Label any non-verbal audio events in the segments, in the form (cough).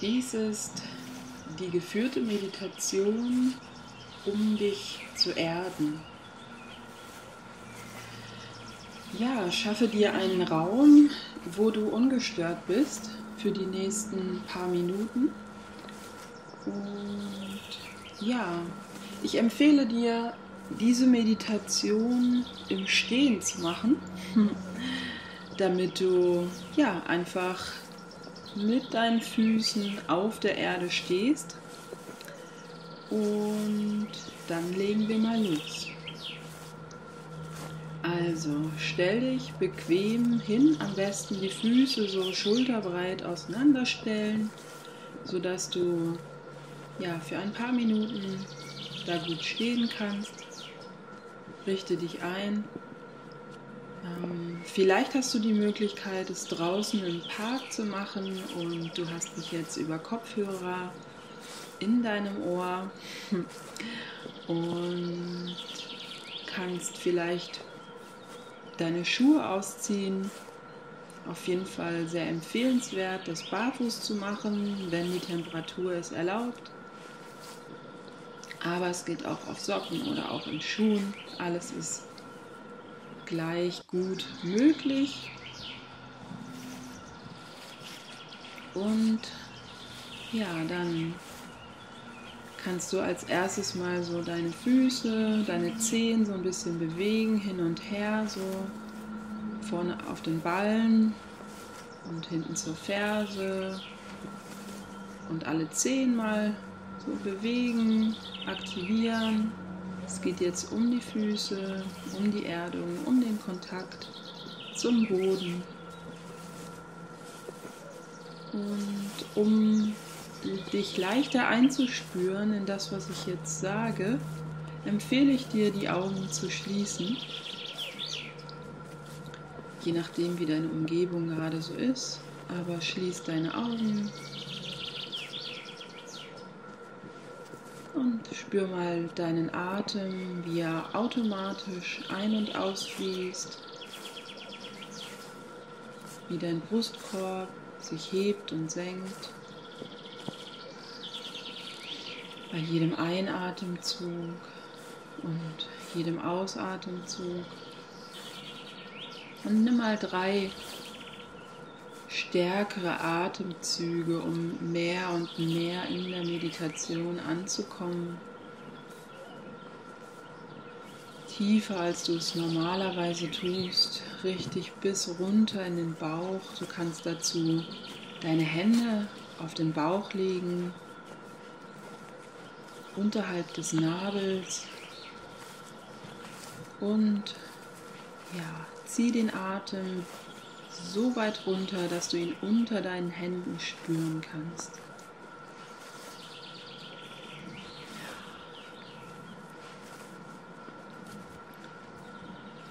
Dies ist die geführte Meditation, um dich zu erden. Ja, schaffe dir einen Raum, wo du ungestört bist für die nächsten paar Minuten. Und ja, ich empfehle dir, diese Meditation im Stehen zu machen, damit du ja einfach mit deinen Füßen auf der Erde stehst. Und dann legen wir mal los. Also stell dich bequem hin, am besten die Füße so schulterbreit auseinanderstellen, sodass du ja für ein paar Minuten da gut stehen kannst. Richte dich ein. Vielleicht hast du die Möglichkeit, es draußen im Park zu machen und du hast dich jetzt über Kopfhörer in deinem Ohr und kannst vielleicht deine Schuhe ausziehen. Auf jeden Fall sehr empfehlenswert, das barfuß zu machen, wenn die Temperatur es erlaubt. Aber es geht auch auf Socken oder auch in Schuhen. Alles ist gleich gut möglich. Und ja, dann kannst du als erstes mal so deine Füße, deine Zehen so ein bisschen bewegen, hin und her, so vorne auf den Ballen und hinten zur Ferse und alle Zehen mal so bewegen, aktivieren. Es geht jetzt um die Füße, um die Erdung, um den Kontakt zum Boden und um dich leichter einzuspüren in das, was ich jetzt sage, empfehle ich dir, die Augen zu schließen. Je nachdem, wie deine Umgebung gerade so ist. Aber schließ deine Augen und spür mal deinen Atem, wie er automatisch ein- und ausfließt, wie dein Brustkorb sich hebt und senkt. Bei jedem Einatemzug und jedem Ausatemzug. Und nimm mal drei stärkere Atemzüge, um mehr und mehr in der Meditation anzukommen. Tiefer als du es normalerweise tust, richtig bis runter in den Bauch. Du kannst dazu deine Hände auf den Bauch legen unterhalb des Nabels und ja, zieh den Atem so weit runter, dass du ihn unter deinen Händen spüren kannst.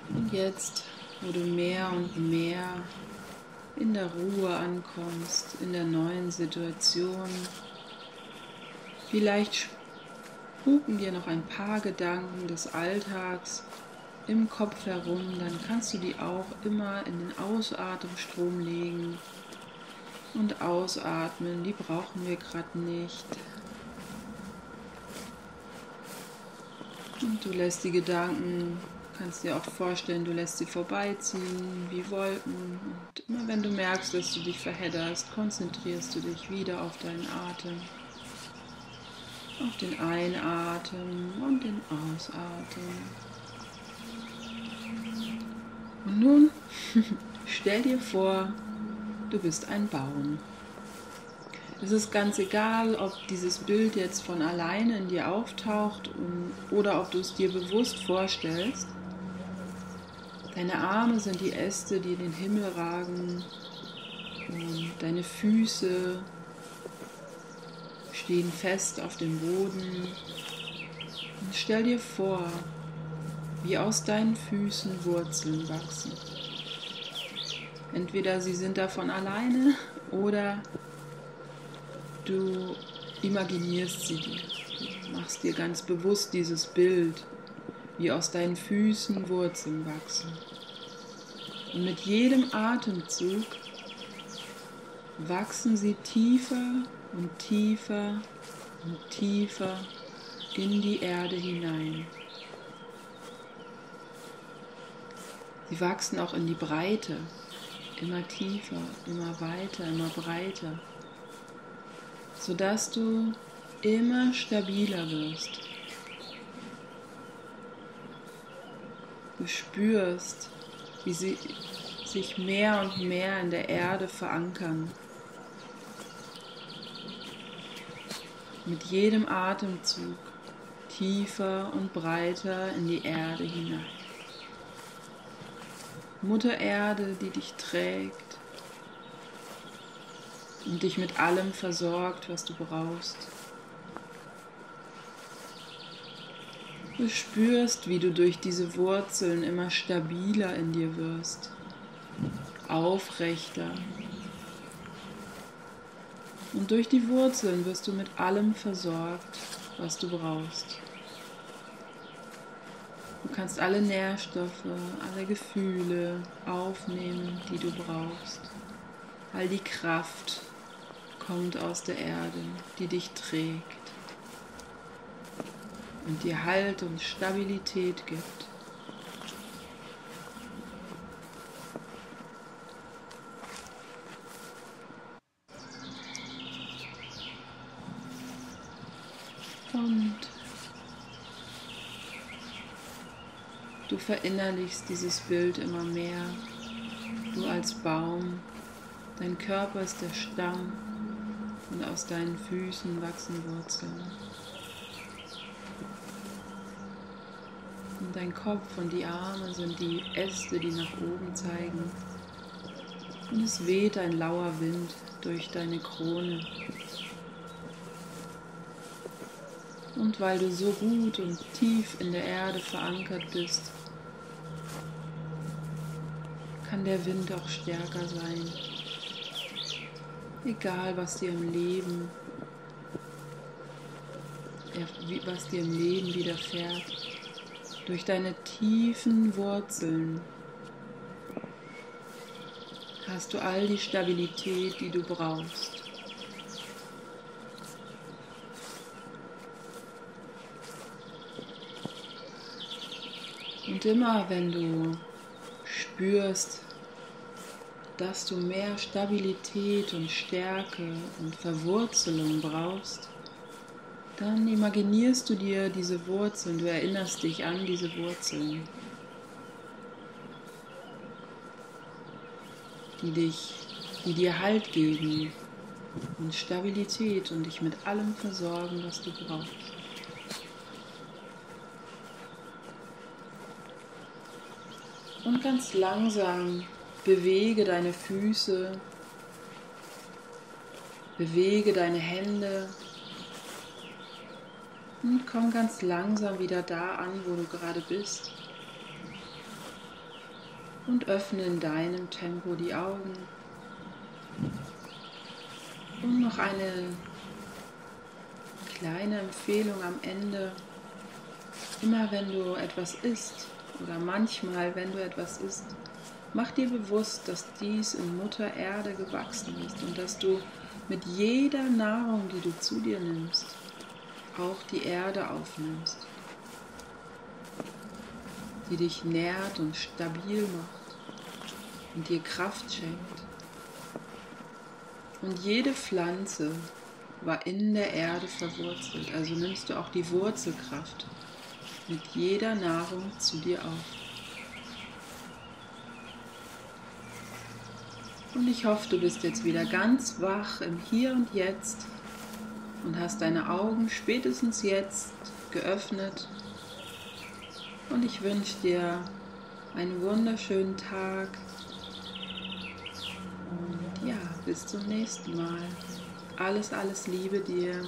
Und jetzt, wo du mehr und mehr in der Ruhe ankommst, in der neuen Situation, vielleicht spuken dir noch ein paar Gedanken des Alltags im Kopf herum, dann kannst du die auch immer in den Ausatemstrom legen und ausatmen. Die brauchen wir gerade nicht. Und du lässt die Gedanken, kannst dir auch vorstellen, du lässt sie vorbeiziehen wie Wolken. Und immer wenn du merkst, dass du dich verhedderst, konzentrierst du dich wieder auf deinen Atem auf den Einatmen und den Ausatmen. Und nun (laughs) stell dir vor, du bist ein Baum. Es ist ganz egal, ob dieses Bild jetzt von alleine in dir auftaucht oder ob du es dir bewusst vorstellst. Deine Arme sind die Äste, die in den Himmel ragen und deine Füße stehen fest auf dem Boden. Und stell dir vor, wie aus deinen Füßen Wurzeln wachsen. Entweder sie sind davon alleine oder du imaginierst sie dir. Du machst dir ganz bewusst dieses Bild, wie aus deinen Füßen Wurzeln wachsen. Und mit jedem Atemzug wachsen sie tiefer und tiefer und tiefer in die Erde hinein. Sie wachsen auch in die Breite, immer tiefer, immer weiter, immer breiter, sodass du immer stabiler wirst. Du spürst, wie sie sich mehr und mehr in der Erde verankern. Mit jedem Atemzug tiefer und breiter in die Erde hinein. Mutter Erde, die dich trägt und dich mit allem versorgt, was du brauchst. Du spürst, wie du durch diese Wurzeln immer stabiler in dir wirst, aufrechter. Und durch die Wurzeln wirst du mit allem versorgt, was du brauchst. Du kannst alle Nährstoffe, alle Gefühle aufnehmen, die du brauchst. All die Kraft kommt aus der Erde, die dich trägt und dir Halt und Stabilität gibt. Und du verinnerlichst dieses Bild immer mehr. Du als Baum, dein Körper ist der Stamm und aus deinen Füßen wachsen Wurzeln. Und dein Kopf und die Arme sind die Äste, die nach oben zeigen. Und es weht ein lauer Wind durch deine Krone. Und weil du so gut und tief in der Erde verankert bist, kann der Wind auch stärker sein. Egal, was dir im Leben, was dir im Leben widerfährt, durch deine tiefen Wurzeln hast du all die Stabilität, die du brauchst. Und immer wenn du spürst, dass du mehr Stabilität und Stärke und Verwurzelung brauchst, dann imaginierst du dir diese Wurzeln, du erinnerst dich an diese Wurzeln, die dich, die dir Halt geben und Stabilität und dich mit allem versorgen, was du brauchst. Und ganz langsam bewege deine Füße, bewege deine Hände, und komm ganz langsam wieder da an, wo du gerade bist. Und öffne in deinem Tempo die Augen. Und noch eine kleine Empfehlung am Ende. Immer wenn du etwas isst oder manchmal wenn du etwas isst, mach dir bewusst, dass dies in Mutter Erde gewachsen ist und dass du mit jeder Nahrung, die du zu dir nimmst, auch die Erde aufnimmst, die dich nährt und stabil macht und dir Kraft schenkt. Und jede Pflanze war in der Erde verwurzelt, also nimmst du auch die Wurzelkraft mit jeder Nahrung zu dir auf. Und ich hoffe, du bist jetzt wieder ganz wach im Hier und Jetzt und hast deine Augen spätestens jetzt geöffnet. Und ich wünsche dir einen wunderschönen Tag. Und ja, bis zum nächsten Mal. Alles, alles Liebe dir.